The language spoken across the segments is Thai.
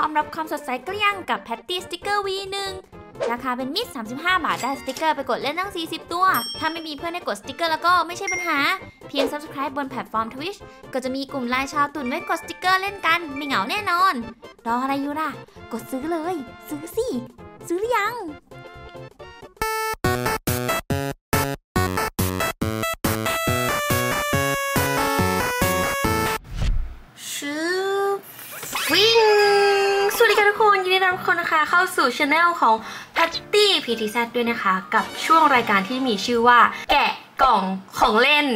พร้อมรับความสดใสเกลี้ยงกับแพตตี้สติกเกอร์ V1 ราคาเป็นมิตร 35 บาทได้สติกเกอร์ไปกดเล่นตั้ง 40 ตัว ถ้าไม่มีเพื่อนให้กดสติกเกอร์แล้วก็ไม่ใช่ปัญหา เพียง subscribe บนแพลตฟอร์ม Twitch ก็จะมีกลุ่มไลน์ชาวตุ่นไว้กดสติกเกอร์เล่นกัน ไม่เหงาแน่นอน รออะไรอยู่ล่ะ กดซื้อเลย ซื้อสิ ซื้อหรือยัง เข้าสู่ channel ของ Patty PTZ ด้วยนะคะ กับช่วงรายการที่มีชื่อว่า แกะกล่องของเล่น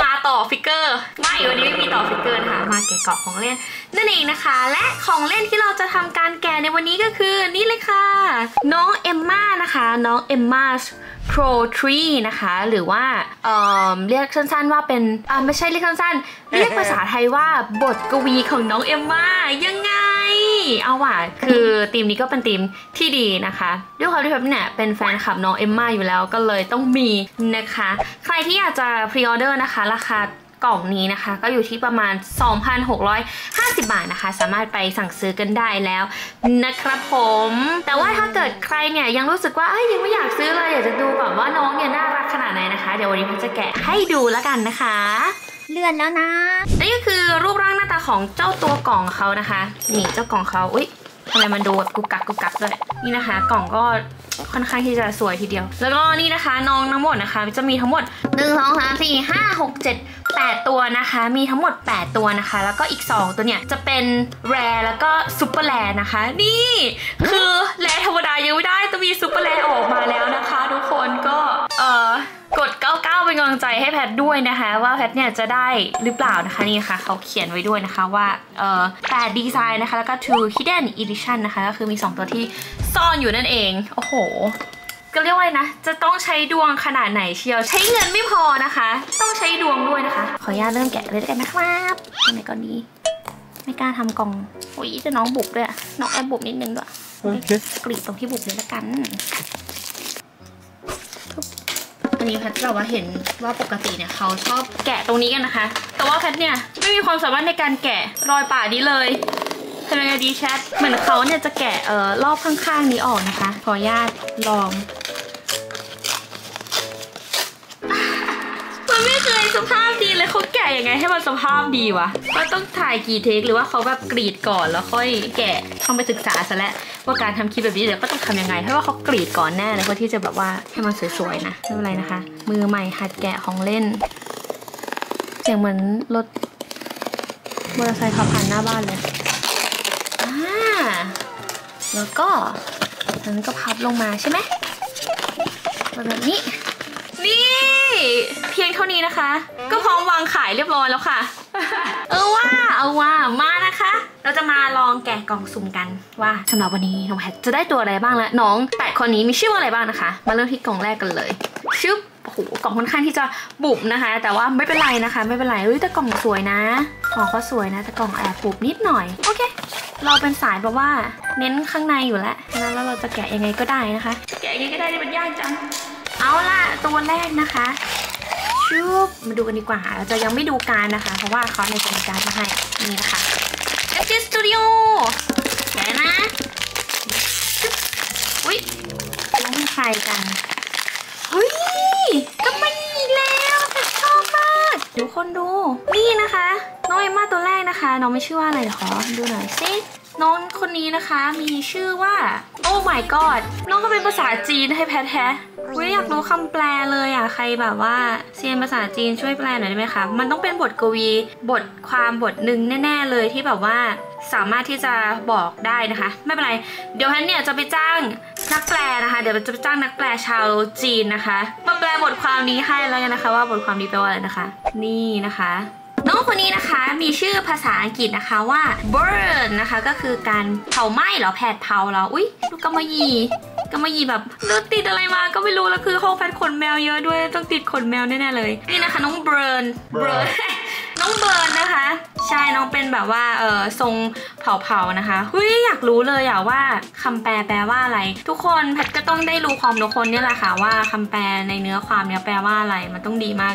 มาต่อฟิกเกอร์ ไม่วันนี้ไม่มีต่อฟิกเกอร์นะคะมาแกะกล่องของเล่นนั่นเองนะคะ และของเล่นที่เราจะทำการแกะในวันนี้ก็คือนี่เลยค่ะ น้องเอมม่านะคะน้องเอมม่า Poetry นะคะ หรือว่าเอ่อเรียกสั้นๆว่าเป็นอ่าไม่ใช่เรียกสั้นๆ เรียกภาษาไทยว่าบทกวีของน้องเอมม่ายังไง เอาว่ะคือทีมนี้ก็เป็นทีมที่ดีนะคะด้วยความที่แบบเนี่ยเป็นแฟนคลับน้องเอมม่าอยู่แล้วก็เลยต้องมีนะคะ ใครที่อยากจะพรีออเดอร์นะคะ ราคากล่องนี้นะคะ ก็อยู่ที่ประมาณ 2,650 บาทนะคะ สามารถไปสั่งซื้อกันได้แล้วนะครับผม แต่ว่าถ้าเกิดใครเนี่ยยังรู้สึกว่าเอ้ยยังไม่อยากซื้อเลยอยากจะดูก่อนว่าน้องเนี่ยน่ารักขนาดไหนนะคะ เดี๋ยววันนี้พี่จะแกะให้ดูแล้วกันนะคะ เลื่อนแล้วนะนี่ก็คือรูปร่างหน้าตาของเจ้าตัวกล่องเขานะคะ นี่เจ้ากล่องเขาอุ้ยทำไมมันดูแบบกุกกักกุกกักด้วยนี่นะคะ กล่องก็ค่อนข้างที่จะสวยทีเดียว แล้วก็นี่นะคะน้องทั้งหมดนะคะ จะมีทั้งหมด 1 2 3 4 5 6 7 8 ตัวนะคะ มีทั้งหมด 8 ตัวนะคะ แล้วก็อีก 2 ตัวเนี่ยจะเป็น rare แล้วก็ super rare นะคะ นี่คือ rare ธรรมดายังไม่ได้ต้องมี super rare ออกมาแล้วนะคะ ทุกคนก็เออ กด 99 เป็นกำลังใจให้แพทด้วยนะคะ ว่าแพทเนี่ยจะได้หรือเปล่านะคะนี่ค่ะ เขาเขียนไว้ด้วยนะคะว่าเออ8ดีไซน์นะคะ แล้วก็ two hidden edition นะคะ ก็คือมี 2 ตัวที่ซ่อนอยู่นั่นเอง โอ้โหก็เรียกว่าไงนะ จะต้องใช้ดวงขนาดไหนเชียว ใช้เงินไม่พอนะคะ ต้องใช้ดวงด้วยนะคะ ขออนุญาตเริ่มแกะเลยแล้วกันนะครับตรงไหนก่อนดีไม่กล้าทำกล่องอุ้ยจะน้องบุบด้วยอะน้องแอบบุบนิดนึงด้วยโอเคกรีดตรงที่บุบเลยละกัน อันนี้แพทย์เราว่าเห็นว่าปกติเนี่ยเขาชอบแกะตรงนี้กันนะคะ แต่ว่าแพทเนี่ยไม่มีความสามารถในการแกะรอยป่านี้เลยทำยังไงดีแชทเหมือนเขาเนี่ยจะแกะเอ่อรอบข้างๆนี้ออกนะคะ ขออนุญาตลอง เขาแกะยังไงให้มันสภาพดีวะว่าต้องถ่ายกี่เทคหรือว่าเขาแบบกรีดก่อนแล้วค่อยแกะต้องไปศึกษาซะแล้วว่าการทำคลิปแบบนี้เดี๋ยวก็ต้องทำยังไง เพราะว่าเขากรีดก่อนแน่เลยเพื่อที่จะแบบว่าให้มันสวยๆนะไม่เป็นไรนะคะ มือใหม่หัดแกะของเล่นเสียงเหมือนรถมอเตอร์ไซค์ขับผ่านหน้าบ้านเลยอ่าแล้วก็นั้นก็พับลงมาใช่ไหมแบบนี้นี่ เพียงเท่านี้นะคะ ก็พร้อมวางขายเรียบร้อยแล้วค่ะ เออว่าเอาว่ามานะคะ เราจะมาลองแกะกล่องสุ่มกันว่าสำหรับวันนี้น้องแพทจะได้ตัวอะไรบ้างและน้องแปดคนนี้มีชื่อว่าอะไรบ้างนะคะ มาเริ่มที่กล่องแรกกันเลยชึบโอ้โหกล่องค่อนข้างที่จะบุบนะคะ แต่ว่าไม่เป็นไรนะคะ ไม่เป็นไรเฮ้ยแต่กล่องสวยนะของก็สวยนะ แต่กล่องแอบบุบนิดหน่อยโอเคเราเป็นสายแบบว่าเน้นข้างในอยู่แล้วฉะนั้นแล้วเราจะแกะยังไงก็ได้นะคะ แกะยังไงก็ได้นี่มันยากจัง เอาล่ะตัวแรกนะคะ ชุบมาดูกันดีกว่าเราจะยังไม่ดูการนะคะ เพราะว่าเขาในจะมีการมาให้ นี่นะคะ FG Studio แกะนะอุ้ยน้องเป็นใครกันเฮ้ยก็มาอีกแล้วแต่ชอบมากทุกคนดู นี่นะคะ น้องเอมมาตัวแรกนะคะ น้องไม่ชื่อว่าอะไรหรอ ดูหน่อยสิน้องคนนี้นะคะมีชื่อว่าโอ้ my god น้องก็เป็นภาษาจีนให้แพทแท้ เว้ยอยากรู้คำแปลเลยอะใครแบบว่าเซียนภาษาจีนช่วยแปลหน่อยได้ไหมคะ มันต้องเป็นบทกวี บทความบทหนึ่งแน่ ๆ เลยที่แบบว่าสามารถที่จะบอกได้นะคะ ไม่เป็นไร เดี๋ยวแพทเนี่ยจะไปจ้างนักแปลนะคะ เดี๋ยวจะไปจ้างนักแปลชาวจีนนะคะมาแปลบทความนี้ให้แล้วกันนะคะ ว่าบทความนี้แปลว่าอะไรนะคะ นี่นะคะน้องคนนี้นะคะมีชื่อภาษาอังกฤษนะคะว่า burn นะคะก็คือการเผาไหม้หรอแผดเผาเหรอ อุ้ยดูกำมะหยี่ กำมะหยี่แบบเลือดติดอะไรมาก็ไม่รู้แล้วคือห้องแพทขนแมวเยอะด้วยต้องติดขนแมวแน่ๆเลย นี่นะคะน้องเบิร์นเบิร์นน้องเบิร์นนะคะ ใช่น้องเป็นแบบว่าเออทรงเผาๆนะคะเฮ้ยอยากรู้เลยอะว่าคำแปลแปลว่าอะไร ทุกคนแพทก็ต้องได้รู้ความทุกคนเนี่ยแหละค่ะว่าคำแปลในเนื้อความเนี้ยแปลว่าอะไรมันต้องดีมาก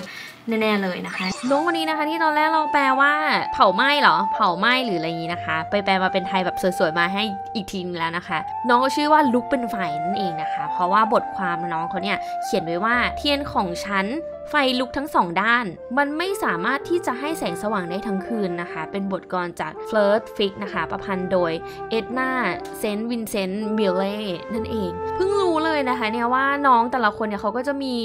แน่ๆเลยนะคะน้องคนนี้นะคะที่ตอนแรกเราแปลว่า เผาไหม้เหรอ เผาไหม้หรืออะไรอย่างนี้นะคะ ไปแปลมาเป็นไทยแบบสวยๆมาให้อีกทีนึงแล้วนะคะ น้องก็ชื่อว่าลุกเป็นไฟนั่นเองนะคะ เพราะว่าบทความน้องเขาเนี่ยเขียนไว้ว่าเทียนของฉันไฟลุกทั้งสองด้าน มันไม่สามารถที่จะให้แสงสว่างได้ทั้งคืนนะคะ เป็นบทกลอนจาก First Fig นะคะ ประพันธ์โดย Edna St. Vincent Millayนั่นเอง เพิ่งรู้เลยนะคะเนี่ยว่าน้องแต่ละคนเนี่ยเขาก็จะมี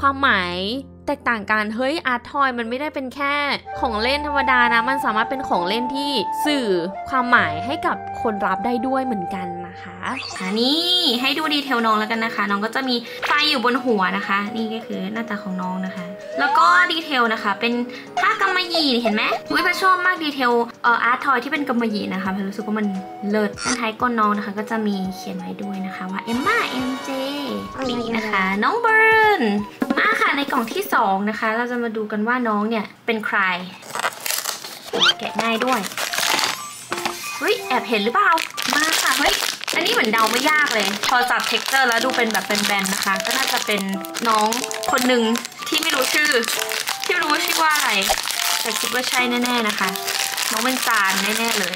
ความหมาย แตกต่างกัน เฮ้ย art toy มันไม่ได้เป็นแค่ของเล่นธรรมดานะ มันสามารถเป็นของเล่นที่สื่อความหมายให้กับคนรับได้ด้วยเหมือนกันนะคะค่ะนี่ให้ดู detail น้องแล้วกันนะคะ น้องก็จะมีไฟอยู่บนหัวนะคะ นี่ก็คือหน้าตาของน้องนะคะ แล้วก็ detail นะคะ เป็นผ้ากำมะหยี่เห็นไหมอุ้ยพาชอบมาก detail เอ่อ art toy ที่เป็นกำมะหยี่นะคะพารู้สึกว่ามันเลิศด้านท้ายก้นน้องนะคะ ก็จะมีเขียนไว้ด้วยนะคะว่า Emma เอ็มเจนี่นะคะ น้อง Burn มาค่ะในกล่องที่สองนะคะ เราจะมาดูกันว่าน้องเนี่ยเป็นใคร แกะง่ายด้วยเฮ้ยแอบเห็นหรือเปล่า มาค่ะเฮ้ยอันนี้เหมือนเดาไม่ยากเลย พอจับ texture แล้วดูเป็นแบบแบนๆนะคะ ก็น่าจะเป็นน้องคนหนึ่งที่ไม่รู้ชื่อ ที่รู้ว่าชื่อว่าอะไร แต่คิดว่าใช่แน่ ๆนะคะ น้องเป็นจานแน่ๆเลย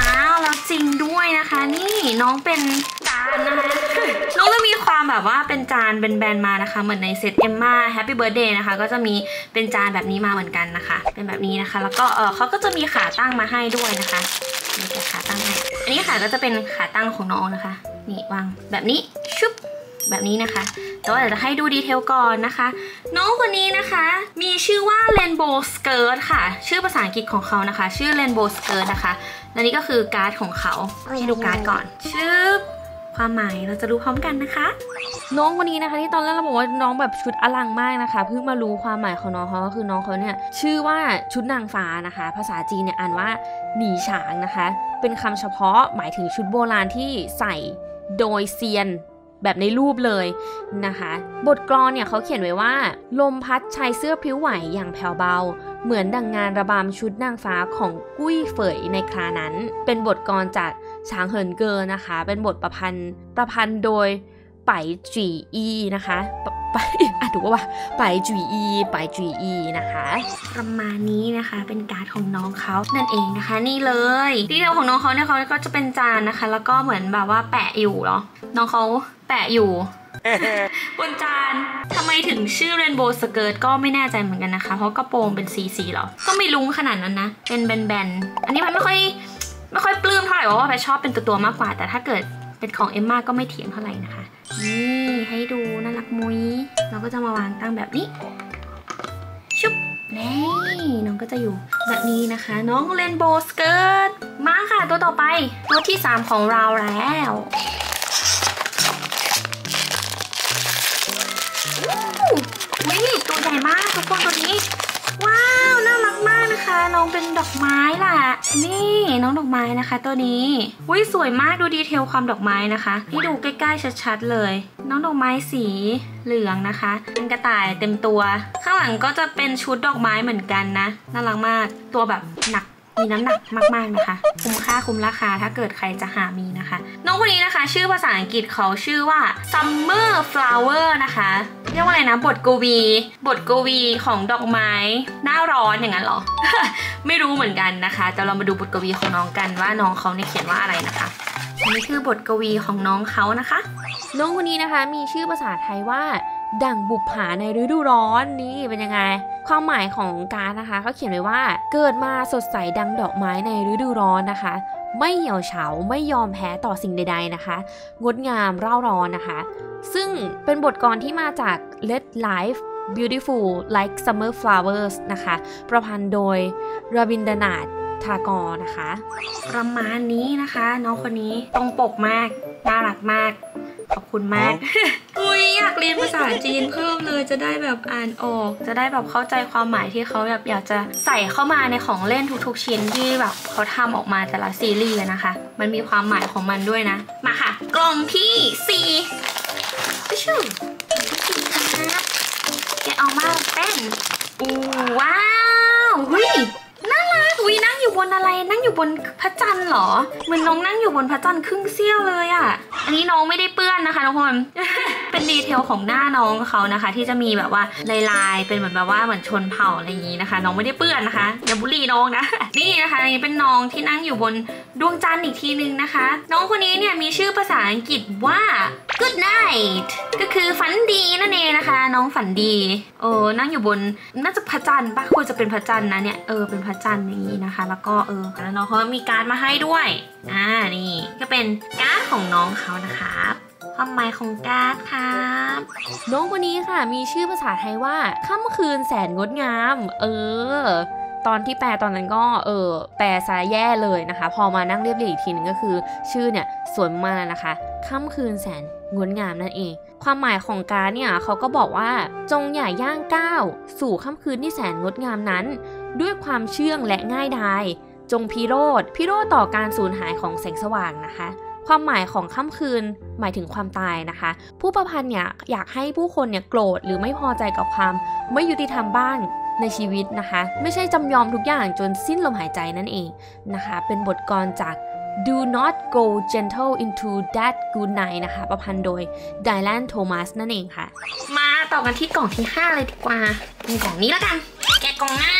อ้าวแล้วจริงด้วยนะคะ นี่น้องเป็นจานนะคะน้องก็มีความแบบว่าเป็นจานเป็นแบนๆมานะคะ เหมือนในเซต Emma Happy Birthday นะคะ ก็จะมีเป็นจานแบบนี้มาเหมือนกันนะคะ เป็นแบบนี้นะคะ แล้วก็เออเขาก็จะมีขาตั้งมาให้ด้วยนะคะมีแต่ขาตั้งให้อันนี้ค่ะก็จะเป็นขาตั้งของน้องนะคะ นี่วางแบบนี้ชุบ แบบนี้นะคะ แต่ว่าเดี๋ยวจะให้ดูดีเทลก่อนนะคะ น้องคนนี้นะคะ มีชื่อว่า Rainbow Skirt ค่ะ ชื่อภาษาอังกฤษของเขานะคะ ชื่อ Rainbow Skirt นะคะ และนี่ก็คือการ์ดของเขาให้ดูการ์ดก่อน ชื่อความหมายเราจะรู้พร้อมกันนะคะ น้องคนนี้นะคะที่ตอนแรกเราบอกว่าน้องแบบชุดอลังมากนะคะเพิ่งมารู้ความหมายของน้องเขาก็คือน้องเขาเนี่ยชื่อว่าชุดนางฟ้านะคะ ภาษาจีนเนี่ยอ่านว่าหนีฉางนะคะ เป็นคำเฉพาะหมายถึงชุดโบราณที่ใส่โดยเซียน แบบในรูปเลยนะคะ บทกลอนเนี่ยเขาเขียนไว้ว่า ลมพัดชายเสื้อพิ้วไหวอย่างแผ่วเบา เหมือนดังงานระบำชุดนางฟ้าของกุ้ยเฝยในครานั้น เป็นบทกลอนจากช้างเหินเกินนะคะ เป็นบทประพันธ์ประพันธ์โดย ไปจีอีนะคะปไปอะถูกปะว่าไปจีอีไปจีอีนะคะ ประมาณนี้นะคะเป็นการ์ดของน้องเขานั่นเองนะคะ นี่เลยดีเทลของน้องเขาเนี่ยเขาก็จะเป็นจานนะคะ แล้วก็เหมือนแบบว่าแปะอยู่เนาะน้องเขาแปะอยู่บนจานทำไมถึงชื่อ Rainbow Skirt ก็ไม่แน่ใจเหมือนกันนะคะ เพราะกระโปรงเป็นสีสีๆหรอ ก็ไม่ลุ้งขนาดนั้นนะ เป็นแบนๆ อันนี้มันไม่ค่อย ไม่ค่อยปลื้มเท่าไหร่เพราะว่าแพทชอบเป็นตัวตัวๆมากกว่า แต่ถ้าเกิด เป็นของเอมมาก็ไม่เถียงเท่าไหร่นะคะ นี่ให้ดูน่ารักมุ้ยเราก็จะมาวางตั้งแบบนี้ชุบนี่น้องก็จะอยู่แบบนี้นะคะ น้องเรนโบว์สเกิร์ตมาค่ะตัวต่อไปตัวที่ 3 ของเราแล้วอู้วิตัวใหญ่มากทุกคนตัวนี้ องเป็นดอกไม้ล่ะนี่น้องดอกไม้นะคะ ตัวนี้อุ้ยสวยมากดูดีเทลความดอกไม้นะคะให้ดูใกล้ๆชัดๆเลย น้องดอกไม้สีเหลืองนะคะเป็นกระต่ายเต็มตัว ข้างหลังก็จะเป็นชุดดอกไม้เหมือนกันนะน่ารักมากตัวแบบหนัก มีน้ำหนักมากๆนะคะ คุ้มค่าคุ้มราคาถ้าเกิดใครจะหามีนะคะ น้องคนนี้นะคะ ชื่อภาษาอังกฤษเขาชื่อว่า Summer Flower นะคะ เรียกว่าอะไรนะ บทกวี บทกวีของดอกไม้ หน้าร้อนอย่างนั้นเหรอ ไม่รู้เหมือนกันนะคะแต่เรามาดูบทกวีของน้องกันว่าน้องเขาเนี่ยเขียนว่าอะไรนะคะอันนี้คือบทกวีของน้องเขานะคะ น้องคนนี้นะคะมีชื่อภาษาไทยว่า ดั่งบุปผาในฤดูร้อนนี่เป็นยังไง ความหมายของการนะคะเขาเขียนไว้ว่าเกิดมาสดใสดังดอกไม้ในฤดูร้อนนะคะ ไม่เหี่ยวเฉาไม่ยอมแพ้ต่อสิ่งใด ๆนะคะ งดงามเร่าร้อนนะคะ ซึ่งเป็นบทกลอนที่มาจาก Let Life Beautiful Like Summer Flowers นะคะ ประพันธ์โดยรบินดนาถทากรนะคะ ประมาณนี้นะคะ น้องคนนี้ตรงปกมาก น่ารักมาก ขอบคุณมาก อุ้ยอยากเรียนภาษาจีนเพิ่มเลยจะได้แบบอ่านออก จะได้แบบเข้าใจความหมายที่เขาแบบอยากจะใส่เข้ามาในของเล่นทุกๆ ชิ้นที่แบบเขาทำออกมาแต่ละซีรีส์อะนะคะ มันมีความหมายของมันด้วยนะ มาค่ะ กล่องที่สี่ไปชูสี่ค่ะแกะออกมาเต้นอู้ว้าวหุยน่ารักวี นั่งอยู่บนอะไรนั่งอยู่บนพระจันทร์เหรอเหมือนน้องนั่งอยู่บนพระจันทร์ครึ่งเสี้ยวเลยอะ่ะ อันนี้น้องไม่ได้เปื้อนนะคะทุกคน เป็นดีเทลของหน้าน้องเขานะคะ ที่จะมีแบบว่าลายๆเป็นเหมือนแบบว่าเหมือนชนเผ่าอะไรอย่างนี้นะคะ น้องไม่ได้เปื้อนนะคะอย่าบุรีน้องนะนี่นะคะนนี้เป็นน้องที่นั่งอยู่บนดวงจันทร์อีกทีนึงนะคะ น้องคนนี้เนี่ยมีชื่อภาษาอังกฤษว่า good night ก็คือฝันดีนั่นเองนะคะ น้องฝันดีเออนั่งอยู่บนน่าจะพระจันทร์ปะควรจะเป็นพระจันทร์นะเนี่ยเออเป็นพระจันทร์อย่างนี้นะคะ แล้วก็เออแล้วน้องเขามีการดมาให้ด้วยอ่านี่ก็เป็นการ์ดของน้องเขานะคะ ความหมายของการ์ดครับน้องคนนี้ค่ะ มีชื่อภาษาไทยว่าค่ำคืนแสนงดงาม เออ ตอนที่แปลตอนนั้นก็เออแปลซะแย่เลยนะคะ พอมานั่งเรียบเรียงอีกทีนึงก็คือ ชื่อเนี่ยสวยมากๆนะคะค่ำคืนแสนงดงามนั่นเอง ความหมายของการเนี่ยเขาก็บอกว่าจงอย่าย่างก้าวสู่ค่ำคืนที่แสนงดงามนั้น ด้วยความเชื่องและง่ายดายจงพิโรธพิโรธต่อการสูญหายของแสงสว่างนะคะ ความหมายของค่ำคืนหมายถึงความตายนะคะ ผู้ประพันธ์เนี่ยอยากให้ผู้คนเนี่ยโกรธหรือไม่พอใจกับความไม่ยุติธรรมบ้างในชีวิตนะคะ ไม่ใช่จำยอมทุกอย่างจนสิ้นลมหายใจนั่นเองนะคะ เป็นบทกลอนจาก Do not go gentle into that good night นะคะ ประพันธ์โดย Dylan Thomas นั่นเองค่ะ มาต่อกันที่กล่องที่ 5 เลยดีกว่าเป็นกล่องนี้แล้วกัน แกะกล่องนะ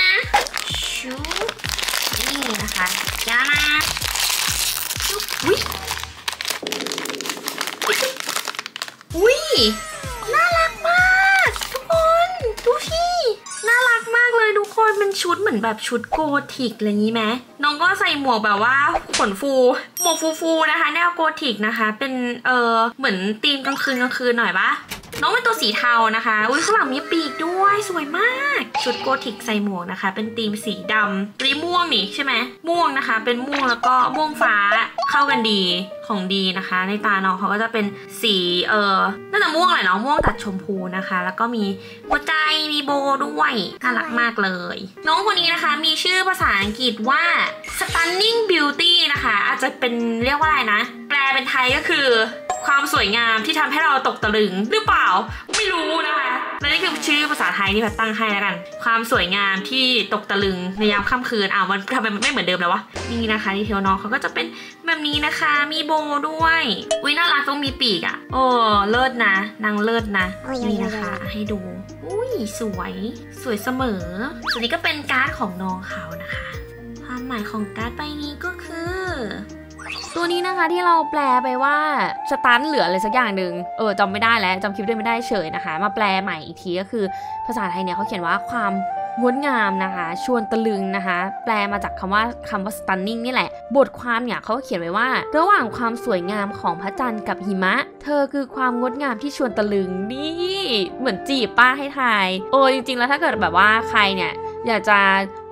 ชูนี่นะคะยานะชุบุ๊ย อุ้ยน่ารักมาก ทุกคน ดูสิน่ารักมากเลยทุกคนเป็นชุดเหมือนแบบชุดโกธิกอะไรงนี้ไหมน้องก็ใส่หมวกแบบว่าขนฟูหมวกฟูๆนะคะแนวโกธิกนะคะ เป็นเออเหมือนธีมกลางคืนกลางคืนหน่อยปะ น้องเป็นตัวสีเทานะคะ อุ้ยข้างหลังมีปีกด้วยสวยมาก ชุดโกธิกใส่หมวกนะคะ เป็นธีมสีดำรีม่วงนี่ใช่ไหมม่วงนะคะ เป็นม่วงแล้วก็ม่วงฟ้าเข้ากันดีของดีนะคะ ในตาน้องเขาก็จะเป็นสีเออน่าจะม่วงแหละเนาะม่วงตัดชมพูนะคะ แล้วก็มีหัวใจมีโบด้วยน่ารักมากเลย น้องคนนี้นะคะมีชื่อภาษาอังกฤษว่า stunning beauty นะคะ อาจจะเป็นเรียกว่าอะไรนะ แปลเป็นไทยก็คือ ความสวยงามที่ทำให้เราตกตะลึงหรือเปล่า ไม่รู้นะคะและนี่คือชื่อภาษาไทยที่แพทตั้งให้แล้วกัน ความสวยงามที่ตกตะลึงในยามค่ำคืนอ้าวมันทำไมมันไม่เหมือนเดิมแล้ววะนี่นะคะดีเทลน้องเขาก็จะเป็นแบบนี้นะคะ มีโบด้วยอุ้ยน่ารักต้องมีปีกอะ่ะ โอ้เลิศนะนางเลิศนะโอ้ยนี่นะคะ ให้ดูอุ้ยสวยสวยเสมอส่วนนี้ก็เป็นการ์ดของน้องเขานะคะ ความหมายของการ์ดใบนี้ก็คือ ตัวนี้นะคะที่เราแปลไปว่าสตันเหลืออะไรสักอย่างหนึ่งเออจำไม่ได้แล้วจำคลิปด้ไม่ได้เฉยนะคะ มาแปลใหม่อีกทีก็คือภาษาไทยเนี่ยเขาเขียนว่าความงดงามนะคะ ชวนตะลึงนะคะ แปลมาจากคำว่าคำว่า stunning นี่แหละ บทความเนี่ยเขาเขียนไว้ว่า ระหว่างความสวยงามของพระจันทร์กับหิมะ เธอคือความงดงามที่ชวนตะลึงนี่เหมือนจีบป้าให้ทาย โอ้จริงๆแล้วถ้าเกิดแบบว่าใครเนี่ยอยากจะ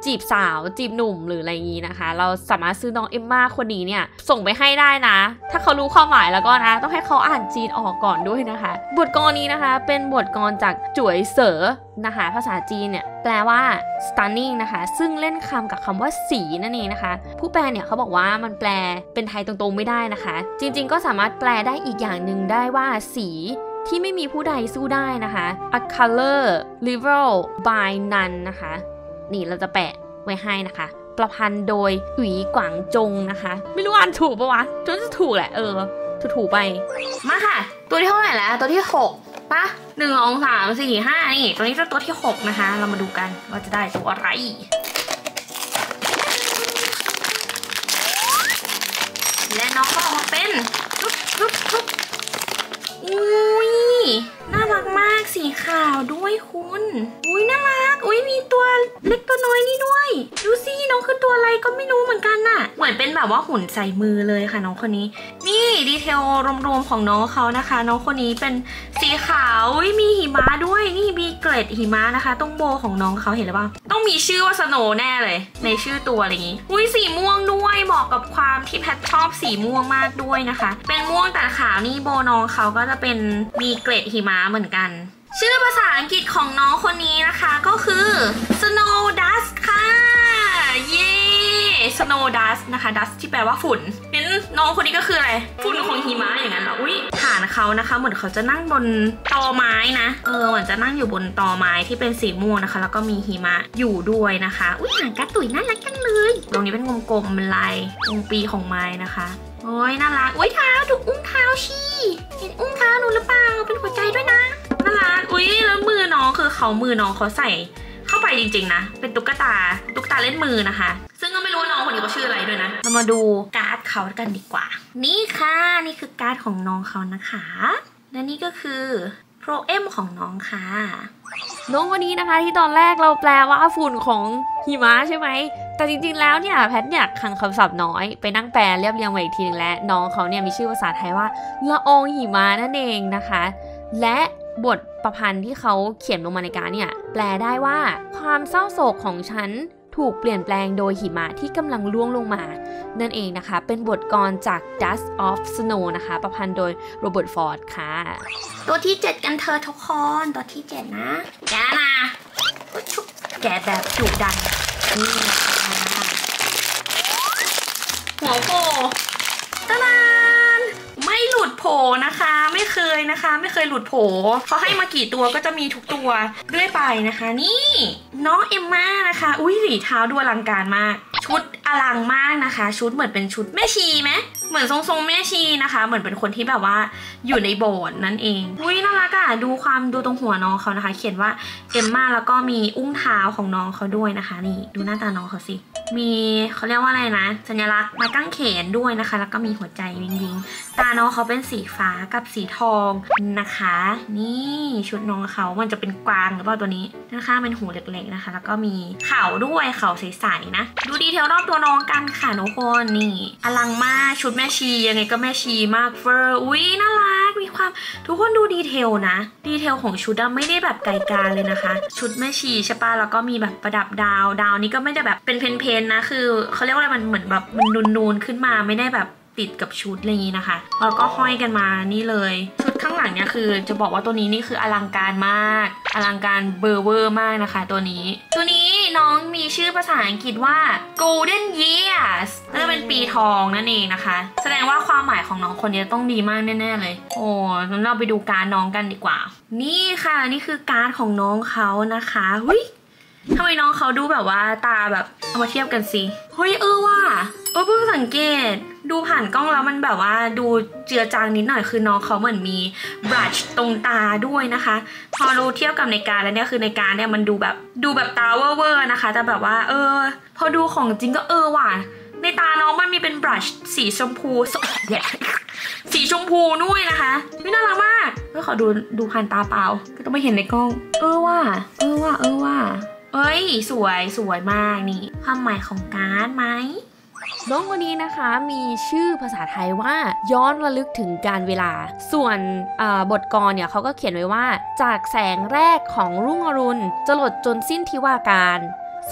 จีบสาวจีบหนุ่มหรืออะไรอย่างนี้นะคะ เราสามารถซื้อน้องเอมมาคนนี้เนี่ยส่งไปให้ได้นะ ถ้าเขารู้ความหมายแล้วก็นะ ต้องให้เขาอ่านจีนออกก่อนด้วยนะคะ บทกลอนนี้นะคะเป็นบทกลอนจากจุ๋ยเสอนะคะภาษาจีนเนี่ยแปลว่า stunning นะคะ ซึ่งเล่นคำกับคำว่าสีนั่นเองนะคะ ผู้แปลเนี่ยเขาบอกว่ามันแปลเป็นไทยตรงๆไม่ได้นะคะ จริงๆ ก็สามารถแปลได้อีกอย่างหนึ่งได้ว่าสีที่ไม่มีผู้ใดสู้ได้นะคะ a color rival by none นะคะ นี่เราจะแปะไว้ให้นะคะ ประพันธ์โดยหวีกวางจงนะคะ ไม่รู้อ่านถูกปะวะจนจะถูกแหละเออถูกๆไป มาค่ะ ตัวที่เท่าไหร่แล้ว ตัวที่หกปะหนึ่งสองสามสี่ห้านี่ ตัวนี้จะตัวที่หกนะคะ เรามาดูกันว่าจะได้ตัวอะไรและน้องก็ออกมาเป็นปุ๊บปุ๊บปุ๊บอุ้ยน่ารักมากสีขาวด้วยคุณ เล็กตัวน้อยนี่ด้วย ดูสิน้องคือตัวอะไรก็ไม่รู้เหมือนกันน่ะ เหมือนเป็นแบบว่าหุ่นใส่มือเลยค่ะน้องคนนี้ นี่ดีเทลรวมๆของน้องเขานะคะ น้องคนนี้เป็นสีขาวอุ๊ยมีหิมะด้วยนี่มีเกล็ดหิมะนะคะ ตรงโบของน้องเขาเห็นหรือเปล่าต้องมีชื่อว่าสโนแน่เลย ในชื่อตัวอะไรอย่างนี้อุ้ยสีม่วงด้วยเหมาะกับความที่แพทชอบสีม่วงมากด้วยนะคะ เป็นม่วงแต่ขาวนี่โบน้องเขาก็จะเป็นมีเกล็ดหิมะเหมือนกัน ชื่อภาษาอังกฤษของน้องคนนี้นะคะก็คือ Snow Dust ค่ะ เย้ Snow Dust นะคะ Dust ที่แปลว่าฝุ่นงั้นน้องคนนี้ก็คืออะไร ฝุ่นของหิมะอย่างนั้นเหรอ อุ้ยฐานเขานะคะ เหมือนเขาจะนั่งบนตอไม้นะ เออ เหมือนจะนั่งอยู่บนตอไม้ที่เป็นสีม่วงนะคะ แล้วก็มีหิมะอยู่ด้วยนะคะ อุ้ยหางกระตุยน่ารักจังเลย ตรงนี้เป็นกลมๆเป็นลายวงปีของไม้นะคะโอ้ยน่ารัก อุ้ยเท้าดูอุ้งเท้าชีเห็นอุ้งเท้าหนูหรือเปล่า เป็นหัวใจด้วยนะ น่ารักอุ้ยแล้วมือน้องคือเขามือน้องเขาใส่เข้าไปจริง ๆ นะ เป็นตุ๊กตาตุ๊กตาเล่นมือนะคะ ซึ่งก็ไม่รู้ว่าน้องคนนี้เขาชื่ออะไรด้วยนะเรามาดูการ์ดเขากันดีกว่า นี่ค่ะนี่คือการ์ดของน้องเขานะคะ และนี่ก็คือโปรเอมของน้องค่ะ น้องคนนี้นะคะที่ตอนแรกเราแปลว่าฝุ่นของหิมะใช่ไหม แต่จริงๆแล้วเนี่ยแพทอยากขังคำศัพท์น้อยไปนั่งแปลเรียบเรียงมาอีกทีนึงแล้วน้องเขาเนี่ยมีชื่อภาษาไทยว่าละอองหิมะนั่นเองนะคะ และ บทประพันธ์ที่เขาเขียนลงมาในการเนี่ยแปลได้ว่าความเศร้าโศกของฉันถูกเปลี่ยนแปลงโดยหิมะที่กำลังล่วงลงมา นั่นเองนะคะ เป็นบทกลอนจาก Dust of Snow นะคะ ประพันธ์โดยโรเบิร์ตฟอร์ดค่ะ ตัวที่ 7 กันเธอทุกคน ตัวที่ 7 นะ แกนะแกแบบดุดันนี่หัวโผล่ตะลานไม่หลุดโผล่นะคะ เคยนะคะ ไม่เคยหลุดโผเขาให้มากี่ตัวก็จะมีทุกตัวเรื่อยไปนะคะ นี่น้องเอมม่านะคะ อุ้ยสีเท้าดูอลังการมาก ชุดอลังมากนะคะ ชุดเหมือนเป็นชุดแม่ชีไหม เหมือนทรงๆแม่ชีนะคะ เหมือนเป็นคนที่แบบว่าอยู่ในโบสถ์นั่นเองอุ้ยน่ารักอะดูความดูตรงหัวน้องเขานะคะ เขียนว่าเอมมาแล้วก็มีอุ้งเท้าของน้องเขาด้วยนะคะ นี่ดูหน้าตาน้องเขาสิมีเขาเรียกว่าอะไรนะ สัญลักษณ์ไม้กางเขนด้วยนะคะ แล้วก็มีหัวใจวิ้งวิ้งตาน้องเขาเป็นสีฟ้ากับสีทองนะคะ นี่ชุดน้องเขามันจะเป็นกวางหรือเปล่าตัวนี้ด้านข้างเป็นหูเล็กๆนะคะ แล้วก็มีเข่าด้วยเข่าใสๆนะ ดู detail รอบตัวน้องกันค่ะทุกคนนี่อลังมากชุดแม่ชียังไงก็แม่ชีมากเฟอร์อุ้ยน่ารักมีความทุกคนดู detail นะ detail ของชุดไม่ได้แบบไก่กาเลยนะคะ ชุดแม่ชีใช่ปะแล้วก็มีแบบประดับดาวดาวนี้ก็ไม่ได้แบบเป็น paint ๆนะคือเขาเรียกว่าอะไรมันเหมือนแบบมันนูนๆขึ้นมาไม่ได้แบบติดกับชุดอะไรอย่างนี้นะคะ แล้วก็ห้อยกันมานี่เลย ชุด ลังเนี่ยคือจะบอกว่าตัวนี้นี่คืออลังการมาก อลังการเบอร์ over มากนะคะ ตัวนี้ ตัวนี้น้องมีชื่อภาษาอังกฤษว่า golden years น่าจะเป็นปีทองนั่นเองนะคะ แสดงว่าความหมายของน้องคนนี้ต้องดีมากแน่ ๆ เลย โอ้งั้นเราไปดูการ์ดน้องกันดีกว่า นี่ค่ะนี่คือการ์ดของน้องเขานะคะหุยทำไมน้องเขาดูแบบว่าตาแบบเอามาเทียบกันสิเฮ้ยเออว่ะเออเพิ่งสังเกต ดูผ่านกล้องแล้วมันแบบว่าดูเจือจางนิดหน่อยคือน้องเขาเหมือนมี blush ตรงตาด้วยนะคะ พอดูเทียบกับในการ์ดแล้วเนี่ยคือในการ์ดเนี่ยมันดูแบบดูแบบตา over นะคะ แต่แบบว่า เออ พอดูของจริงก็เออว่ะในตาน้องมันมีเป็น blushสีชมพูสสีชมพูด้วยนะคะไม่น่ารักมากเฮ้ยขอดูดูผ่านตาเปล่า ก็ต้องไม่เห็นในกล้อง เออว่ะเออว่ะเออว่ะเอ้ย สวยสวยมากนี่ ความหมายของการ์ดไหม น้องคนนี้นะคะมีชื่อภาษาไทยว่าย้อนระลึกถึงการเวลา ส่วนบทกรเนี่ยเขาก็เขียนไว้ว่า จากแสงแรกของรุ่งอรุณจะหลดจนสิ้นทิวาการ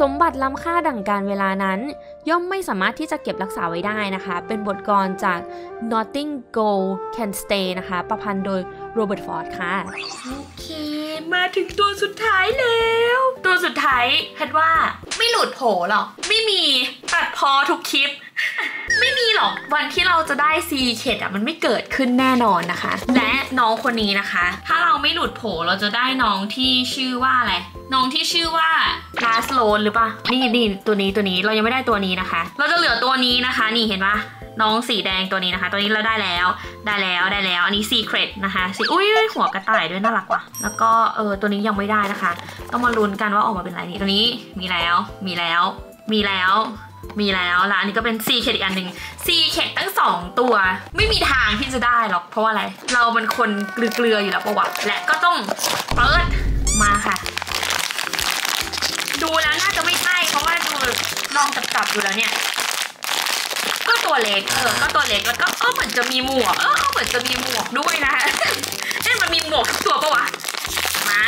สมบัติล้ำค่าดั่งการเวลานั้น ย่อมไม่สามารถที่จะเก็บรักษาไว้ได้นะคะ เป็นบทกรจาก Nothing Go Can Stay นะคะ ประพันธ์โดย Robert Frost ค่ะ โอเค ถึงตัวสุดท้ายแล้ว ตัวสุดท้ายแพทว่า ไม่หลุดโผหรอก ไม่มีตัดพอทุกคลิป ไม่มีหรอกวันที่เราจะได้ secret อะมันไม่เกิดขึ้นแน่นอนนะคะ และน้องคนนี้นะคะ ถ้าเราไม่หลุดโผเราจะได้น้องที่ชื่อว่าอะไรน้องที่ชื่อว่า last l o n หรือปะนี่นี่ตัวนี้ตัวนี้เรายังไม่ได้ตัวนี้นะคะ เราจะเหลือตัวนี้นะคะ นี่เห็นปะ น้องสีแดงตัวนี้นะคะ ตัวนี้เราได้แล้ว ได้แล้วได้แล้ว อันนี้ secret นะคะสีอุ้ยหัวกระต่ายด้วยน่ารักว่ะ แล้วก็เออตัวนี้ยังไม่ได้นะคะ ต้องมาลุ้นกันว่าออกมาเป็นอะไรนี่ตัวนี้มีแล้วมีแล้ว มีแล้วมีแล้วแล้วอันนี้ก็เป็น c ีเคอีกอันหนึ่ง c ีเคตั้งสองตัว ไม่มีทางที่จะได้หรอก เพราะว่าอะไร เราเป็นคนเกลือๆอยู่แล้วประวัติและก็ต้องเปิดมาค่ะ ดูแล้วน่าจะไม่ใช่ เพราะว่าดูลองจับๆดูแล้วเนี่ย ก็ตัวเล็ก เออ ก็ตัวเล็ก แล้วก็เออเหมือนจะมีหมวก เออเหมือนจะมีหมวกด้วยนะคะเอ๊ะมันมีหมวกทุกตัวปะวะ มา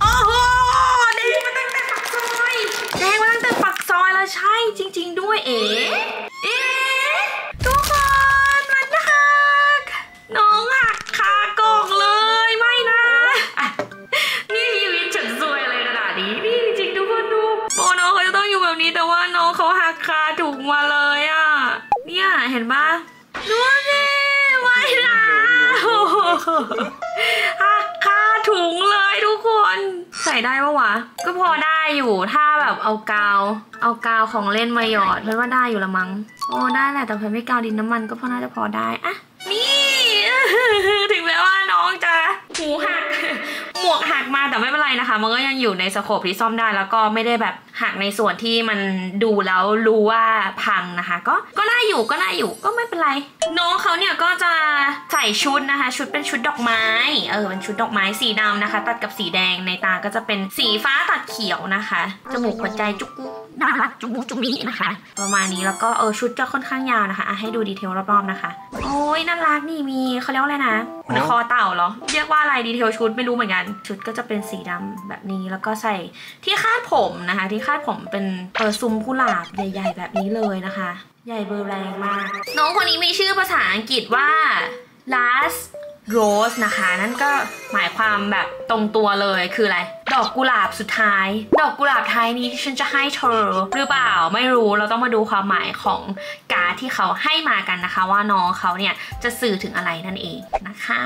โอ้โหแดงมาตั้งแต่ปักซอยแดงมาตั้งแต่ปักซอยแล้วใช่จริง ๆ ด้วยเอ๋ หักคาถุงเลยทุกคน ใส่ได้ปะวะ ก็พอได้อยู่ถ้าแบบเอากาว เอากาวของเล่นมาหยอดเพราะว่าได้อยู่ละมั้งโอ้ได้แหละแต่เพนไม่กาวดินน้ำมันก็พอน่าจะพอได้อะนี่ ถึงแม้ว่าน้องจะหูหัก หมวกหักมาแต่ไม่เป็นไรนะคะ มันก็ยังอยู่ในสโคปที่ซ่อมได้แล้วก็ไม่ได้แบบหักในส่วนที่มันดูแล้วรู้ว่าพังนะคะ ก็ก็ได้อยู่ก็ได้อยู่ก็ไม่เป็นไร น้องเขาเนี่ยก็จะใส่ชุดนะคะ ชุดเป็นชุดดอกไม้เออเป็นชุดดอกไม้สีดำนะคะ ตัดกับสีแดงในตาก็จะเป็นสีฟ้าตัดเขียวนะคะจมูกหัวใจจุกกุน่ารักจุกมุกจุกมินะคะ ประมาณนี้แล้วก็เออชุดจะค่อนข้างยาวนะคะ ให้ดูดีเทลรอบๆนะคะ โอ้ยน่ารักนี่มีเขาเรียกอะไรนะ เป็นคอเต่าเหรอ เรียกว่าอะไรดีเทลชุดไม่รู้เหมือนกัน ชุดก็จะเป็นสีดำแบบนี้แล้วก็ใส่ที่คาดผมนะคะ ที่คาดผมเป็นเออซุ้มกุหลาบใหญ่ ๆ แบบนี้เลยนะคะ ใหญ่เบอร์แรงมาก น้องคนนี้มีชื่อภาษาอังกฤษว่า last rose นะคะ นั่นก็หมายความแบบตรงตัวเลยคืออะไร ดอกกุหลาบสุดท้าย ดอกกุหลาบท้ายนี้ที่ฉันจะให้เธอหรือเปล่าไม่รู้เราต้องมาดูความหมายของก ที่เขาให้มากันนะคะ ว่าน้องเขาเนี่ยจะสื่อถึงอะไรนั่นเองนะคะ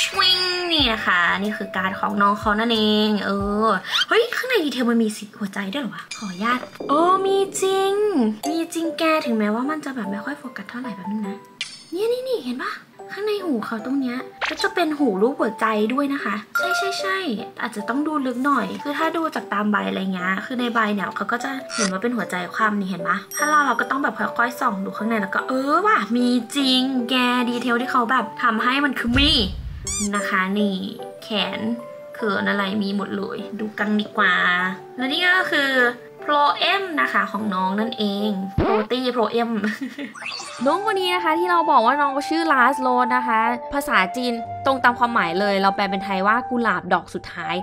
ชวิงนี่นะคะนี่คือการดของน้องเขานั่นเอง เออเฮ้ยข้างในดีเทลมันมีสิหัวใจด้วยหรอวะขออนุญาตโอ้มีจริง มีจริงแกถึงแม้ว่ามันจะแบบไม่ค่อยโฟกัสเท่าไหร่แบบนั้นนะเนี่ยนี่นี่เห็นปะ ข้างในหูเขาตรงเนี้ยก็จะเป็นหูรูปหัวใจด้วยนะคะ ใช่ใช่ใช่อาจจะต้องดูลึกหน่อย คือถ้าดูจากตามใบอะไรเงี้ยคือในใบเนี่ยเขาก็จะเห็นว่าเป็นหัวใจความนี่เห็นปะถ้าเราเราก็ต้องแบบค่อยๆส่องดูข้างในแล้วก็เออว่ะมีจริงแกดีเทลที่เขาแบบทำให้มันคือมีนะคะนี่แขนเขินอะไรมีหมดเลย ดูกันดีกว่า แล้วนี่ก็คือ โปรเอ็มนะคะของน้องนั่นเองโปรตี้โปรเอ็มน้องคนนี้นะคะที่เราบอกว่าน้องชื่อลาสโลนนะคะ ภาษาจีนตรงตามความหมายเลย เราแปลเป็นไทยว่ากุหลาบดอกสุดท้าย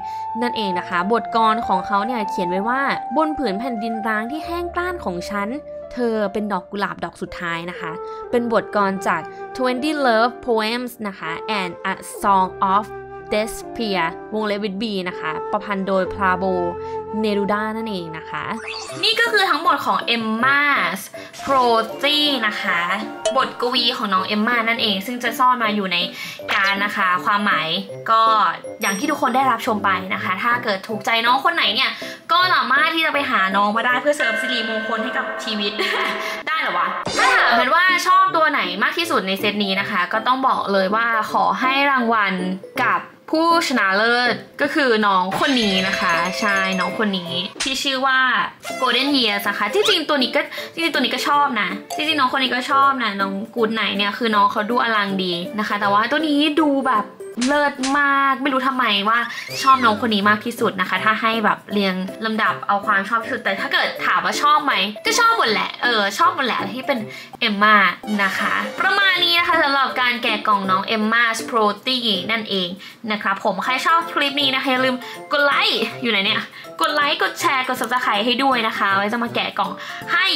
นั่นเองนะคะ บทกลอนของเขาเนี่ยเขียนไว้ว่าบนผืนแผ่นดินร้างที่แห้งกร้านของฉันเธอเป็นดอกกุหลาบดอกสุดท้ายนะคะ เป็นบทกลจาก 20 Love Poems นะคะ and a Song of Despair วงเล็บวิดบีนะคะ ประพันธ์โดยพลาโบเนรูดานั่นเองนะคะ นี่ก็คือทั้งหมดของเอมมาสโปรตีนะคะ บทกวีของน้องเอมมานั่นเอง ซึ่งจะซ่อนมาอยู่ในการนะคะ ความหมายก็อย่างที่ทุกคนได้รับชมไปนะคะ ถ้าเกิดถูกใจน้องคนไหนเนี่ย ก็สามารถที่จะไปหาน้องมาได้เพื่อเสริมสิริมงคลให้กับชีวิต ได้หรอวะถ้าถามกันว่าชอบตัวไหนมากที่สุดในเซตนี้นะคะ ก็ต้องบอกเลยว่าขอให้รางวัลกับ ผู้ชนะเลิศก็คือน้องคนนี้นะคะใช่น้องคนนี้ที่ชื่อว่า Golden Years นะคะจริงๆตัวนี้ก็จริงๆตัวนี้ก็ชอบนะจริงๆน้องคนนี้ก็ชอบนะน้องกูดไหนเนี่ยคือน้องเขาดูอลังดีนะคะ แต่ว่าตัวนี้ดูแบบ เลิศมาก ไม่รู้ทำไมว่าชอบน้องคนนี้มากที่สุดนะคะ ถ้าให้แบบเรียงลำดับเอาความชอบที่สุดแต่ถ้าเกิดถามว่าชอบไหมก็ชอบหมดแหละเออชอบหมดแหละที่เป็นเอมมานะคะ ประมาณนี้นะคะสำหรับการแกะกล่องน้องเอมมาสโปรตีนั่นเองนะครับผมใครชอบคลิปนี้นะคะอย่าลืมกดไลค์อยู่ไหนเนี่ย กดไลค์กดแชร์กด subscribe ให้ด้วยนะคะ ไว้จะมาแกะกล่องให้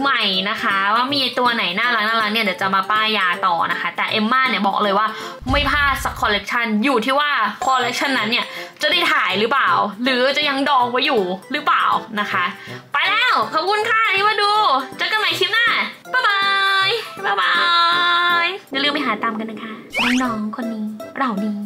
ใหม่นะคะ ว่ามีตัวไหนน่ารักน่ารักเนี่ยเดี๋ยวจะมาป้ายยาต่อนะคะ แต่เอมมาเนี่ยบอกเลยว่าไม่พลาดสักคอลเลกชันอยู่ที่ว่าคอลเลกชันนั้นเนี่ยจะได้ถ่ายหรือเปล่า หรือจะยังดองไว้อยู่หรือเปล่านะคะ ไปแล้วขอบคุณค่ะที่มาดูเจอกันใหม่คลิปหน้าบ๊ายบายบ๊ายบายอย่าลืมไปหาตามกันนะคะน้องๆคนนี้เรานี้